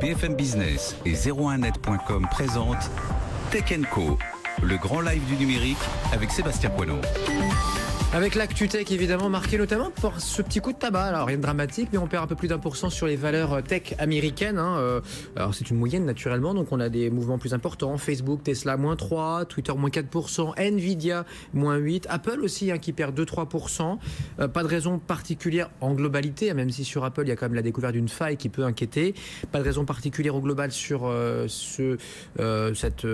BFM Business et 01net.com présentent Tech Co, le grand live du numérique avec Sébastien Poineau. Avec l'actu tech évidemment marqué notamment par ce petit coup de tabac. Alors rien de dramatique, mais on perd un peu plus d'un pour cent sur les valeurs tech américaines. Hein. Euh, alors c'est une moyenne naturellement, donc on a des mouvements plus importants. Facebook, Tesla moins 3, Twitter moins 4%, Nvidia moins 8, Apple aussi hein, qui perd 2-3%. Euh, pas de raison particulière en globalité, hein, même si sur Apple il y a quand même la découverte d'une faille qui peut inquiéter. Pas de raison particulière au global sur euh, ce, cette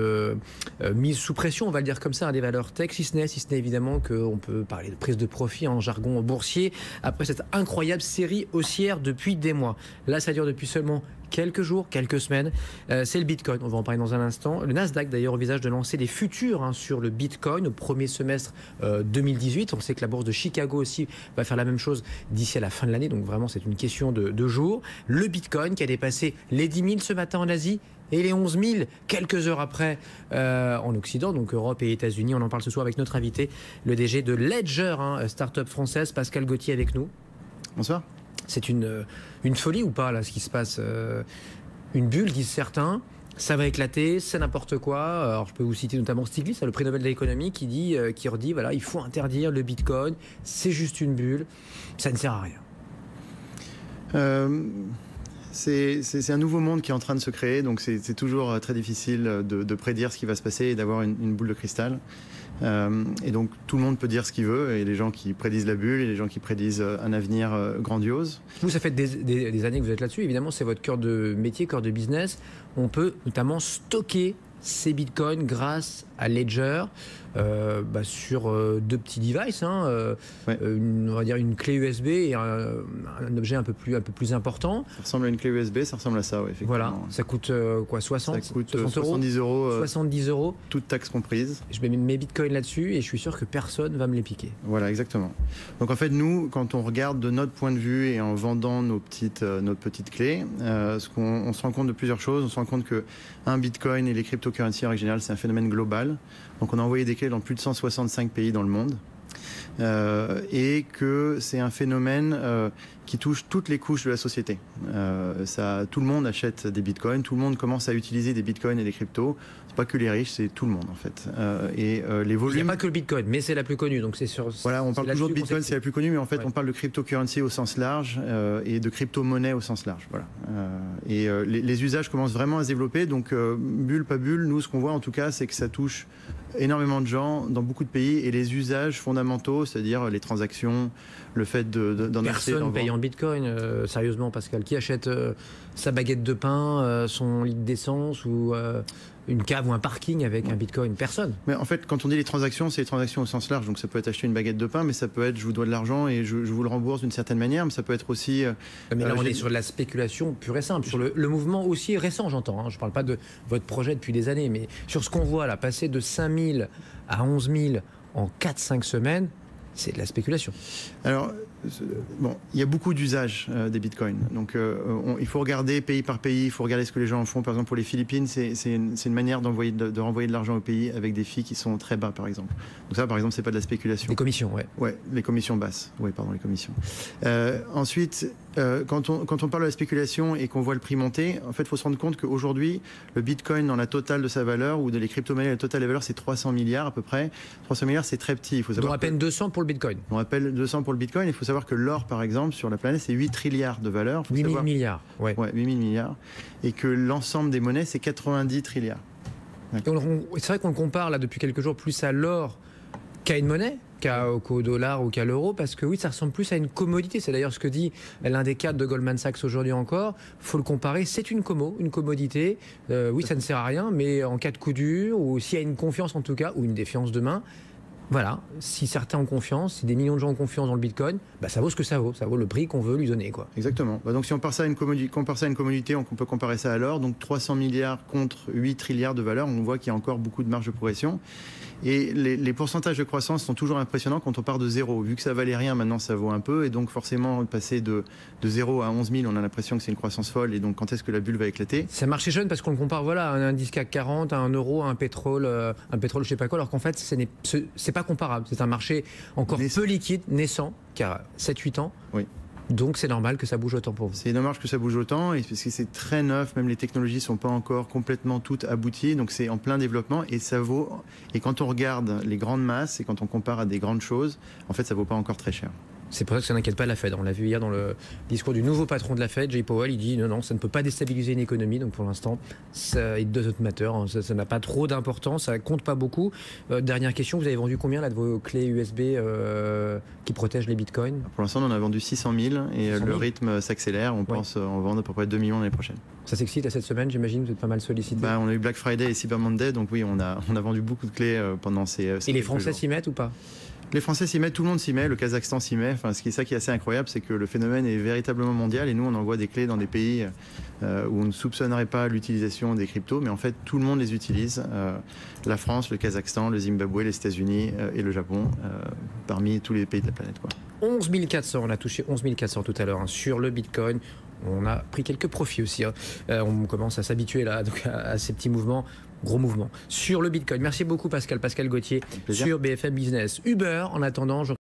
mise sous pression, on va le dire comme ça, des valeurs tech, si ce n'est si ce n'est évidemment qu'on peut parler prise de profit en jargon boursier après cette incroyable série haussière depuis des mois. Là, ça dure depuis seulement quelques jours, quelques semaines. Euh, c'est le Bitcoin, on va en parler dans un instant. Le Nasdaq d'ailleurs envisage de lancer des futurs hein, sur le Bitcoin au premier semestre 2018. Euh, on sait que la bourse de Chicago aussi va faire la même chose d'ici à la fin de l'année, donc vraiment c'est une question de, jours. Le Bitcoin qui a dépassé les 10 000 ce matin en Asie, et les 11 000 quelques heures après euh, en Occident, donc Europe et États-Unis. On en parle ce soir avec notre invité, le DG de Ledger, hein, start-up française, Pascal Gauthier avec nous. Bonsoir. C'est une, euh, une folie ou pas là ce qui se passe euh, Une bulle, disent certains. Ça va éclater, c'est n'importe quoi. Alors je peux vous citer notamment Stiglitz, le prix Nobel de l'économie, qui dit, qui redit voilà, il faut interdire le Bitcoin. C'est juste une bulle, ça ne sert à rien. C'est un nouveau monde qui est en train de se créer, donc c'est toujours euh, très difficile de, prédire ce qui va se passer et d'avoir une, boule de cristal. Euh, et donc tout le monde peut dire ce qu'il veut, et les gens qui prédisent la bulle, et les gens qui prédisent euh, un avenir grandiose. Vous, ça fait des, des années que vous êtes là-dessus, évidemment, c'est votre cœur de métier, cœur de business. On peut notamment stocker ces bitcoins grâce à Ledger. Euh, bah, sur euh, deux petits devices, hein, euh, une, on va dire une clé USB et un, objet un peu plus un peu plus important. Ça ressemble à une clé USB, ça ressemble à ça, oui, effectivement. Voilà, ça coûte quoi, 60 Ça coûte 70 euros. 70 euros. Toute taxe comprise. Je mets mes bitcoins là-dessus et je suis sûr que personne va me les piquer. Voilà, exactement. Donc en fait, nous, quand on regarde de notre point de vue et en vendant nos petites notre petite clé, ce qu'on on se rend compte de plusieurs choses. On se rend compte que un bitcoin et les cryptocurrencies en règle générale, c'est un phénomène global. Donc on a envoyé des clés dans plus de 165 pays dans le monde. Euh, et que c'est un phénomène euh, qui touche toutes les couches de la société. Euh, ça, tout le monde achète des bitcoins, tout le monde commence à utiliser des bitcoins et des cryptos. C'est pas que les riches, c'est tout le monde en fait. et les volumes. Il n'y a pas que le bitcoin, mais c'est la plus connue, donc c'est sur. Voilà, on parle toujours de bitcoin, c'est la plus connue, mais en fait, on parle de cryptocurrency au sens large et de crypto-monnaie au sens large. Voilà. et les, les, usages commencent vraiment à se développer. Donc bulle pas bulle, nous ce qu'on voit en tout cas, c'est que ça touche énormément de gens dans beaucoup de pays et les usages fondamentaux, c'est-à-dire les transactions, le fait d'en de, acheter. En bitcoin, euh, sérieusement, Pascal. Qui achète euh, sa baguette de pain, euh, son litre d'essence ou une cave ou un parking avec un bitcoin? Personne. Mais en fait, quand on dit les transactions, c'est les transactions au sens large. Donc ça peut être acheter une baguette de pain, mais ça peut être je vous dois de l'argent et je, vous le rembourse d'une certaine manière, mais ça peut être aussi. mais là, on est sur de la spéculation pure et simple, sur le, mouvement aussi récent, j'entends. Hein. Je ne parle pas de votre projet depuis des années, mais sur ce qu'on voit là, passer de 5000 à 11 000 en 4-5 semaines, c'est de la spéculation. Alors, bon, il y a beaucoup d'usages euh, des bitcoins. Donc, euh, il faut regarder pays par pays, il faut regarder ce que les gens en font. Par exemple, pour les Philippines, c'est une, une, manière d'envoyer de, renvoyer de l'argent au pays avec des filles qui sont très bas, par exemple. Donc ça, par exemple, c'est pas de la spéculation. Les commissions, ouais. Ouais, les commissions basses. Oui, pardon, les commissions. Euh, ensuite, quand, on, quand on parle de la spéculation et qu'on voit le prix monter, en fait, il faut se rendre compte qu'aujourd'hui, le bitcoin dans la totale de sa valeur ou de les crypto-monnaies, la totale de la valeur, c'est 300 milliards à peu près. 300 milliards, c'est très petit. Il faut savoir. à peine 200 pour le bitcoin. On appelle 200 pour le bitcoin. Il faut savoir que l'or, par exemple, sur la planète, c'est 8 trilliards de valeur. 8 000 milliards. Ouais. ouais 8 000 milliards. Et que l'ensemble des monnaies, c'est 90 trilliards. C'est vrai qu'on le compare là depuis quelques jours plus à l'or qu'à une monnaie, qu'au dollar ou qu'à l'euro, parce que oui, ça ressemble plus à une commodité. C'est d'ailleurs ce que dit l'un des cadres de Goldman Sachs aujourd'hui encore. faut le comparer, c'est une commo, une commodité. Euh, oui, ça ne sert à rien, mais en cas de coup dur, ou s'il y a une confiance en tout cas, ou une défiance demain, voilà, si certains ont confiance, si des millions de gens ont confiance dans le Bitcoin, bah ça vaut ce que ça vaut, ça vaut le prix qu'on veut lui donner. Quoi. Exactement. Bah, donc si on compare ça à une compare ça à une commodité on peut comparer ça à l'or. Donc 300 milliards contre 8 trilliards de valeur, on voit qu'il y a encore beaucoup de marge de progression. Et les, pourcentages de croissance sont toujours impressionnants quand on part de zéro. Vu que ça valait rien, maintenant ça vaut un peu. Et donc forcément, passer de, de 0 à 11 000, on a l'impression que c'est une croissance folle. Et donc quand est-ce que la bulle va éclater? Ça marché jeune parce qu'on le compare voilà, à un indice CAC 40, à un euro, à un pétrole, euh, un pétrole je sais pas quoi. Alors qu'en fait, ce n'est pas comparable. C'est un marché encore peu liquide, naissant, qui a 7-8 ans. Oui Donc c'est normal que ça bouge autant pour vous. C'est dommage que ça bouge autant, et parce que c'est très neuf, même les technologies sont pas encore complètement toutes abouties, donc c'est en plein développement et ça vaut. Et quand on regarde les grandes masses et quand on compare à des grandes choses, en fait, ça vaut pas encore très cher. C'est pour ça que ça n'inquiète pas la Fed. On l'a vu hier dans le discours du nouveau patron de la Fed, Jay Powell. Il dit non, non, ça ne peut pas déstabiliser une économie. Donc pour l'instant, ça it doesn't matter. Ça n'a pas trop d'importance. Ça compte pas beaucoup. Euh, dernière question, vous avez vendu combien là de vos clés USB euh, qui protègent les bitcoins? Pour l'instant, on en a vendu 600 000 et 600 000. le rythme s'accélère. On pense en vendre à peu près 2 millions l'année prochaine. Ça s'excite à cette semaine, j'imagine. Vous êtes pas mal sollicité. Bah, on a eu Black Friday et Cyber Monday, donc oui, on a, on a vendu beaucoup de clés euh, pendant ces. ces et les Français s'y mettent ou pas? Les Français s'y mettent, tout le monde s'y met, le Kazakhstan s'y met. Enfin, ce qui est ça qui est assez incroyable, c'est que le phénomène est véritablement mondial et nous, on envoie des clés dans des pays euh, où on ne soupçonnerait pas l'utilisation des cryptos, mais en fait, tout le monde les utilise. Euh, la France, le Kazakhstan, le Zimbabwe, les États-Unis euh, et le Japon, parmi tous les pays de la planète. Quoi. 11 400, on a touché 11 400 tout à l'heure hein, sur le Bitcoin. On a pris quelques profits aussi. Hein. on commence à s'habituer là donc, à, à ces petits mouvements gros mouvement sur le Bitcoin. Merci beaucoup Pascal, Pascal Gauthier sur BFM Business. Uber, en attendant, je